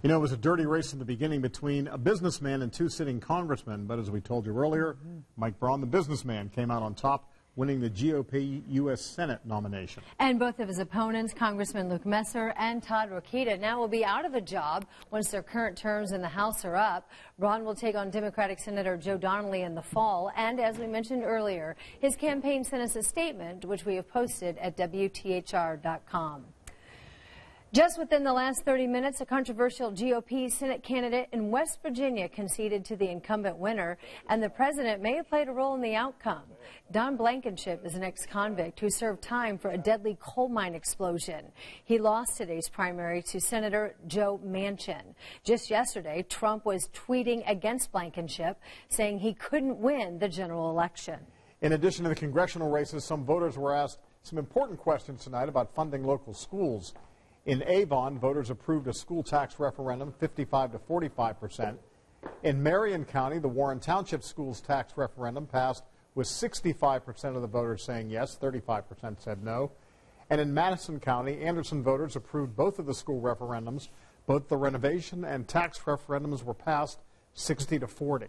You know, it was a dirty race in the beginning between a businessman and two sitting congressmen, but as we told you earlier, mm-hmm. Mike Braun, the businessman, came out on top, winning the GOP U.S. Senate nomination. And both of his opponents, Congressman Luke Messer and Todd Rokita, now will be out of a job once their current terms in the House are up. Braun will take on Democratic Senator Joe Donnelly in the fall, and as we mentioned earlier, his campaign sent us a statement, which we have posted at WTHR.com. Just within the last 30 minutes, a controversial GOP Senate candidate in West Virginia conceded to the incumbent winner, and the president may have played a role in the outcome. Don Blankenship is an ex-convict who served time for a deadly coal mine explosion. He lost today's primary to Senator Joe Manchin. Just yesterday, Trump was tweeting against Blankenship, saying he couldn't win the general election. In addition to the congressional races, some voters were asked some important questions tonight about funding local schools. In Avon, voters approved a school tax referendum 55 to 45 percent. In Marion County, the Warren Township Schools tax referendum passed with 65 percent of the voters saying yes, 35 percent said no. And in Madison County, Anderson voters approved both of the school referendums. Both the renovation and tax referendums were passed 60 to 40.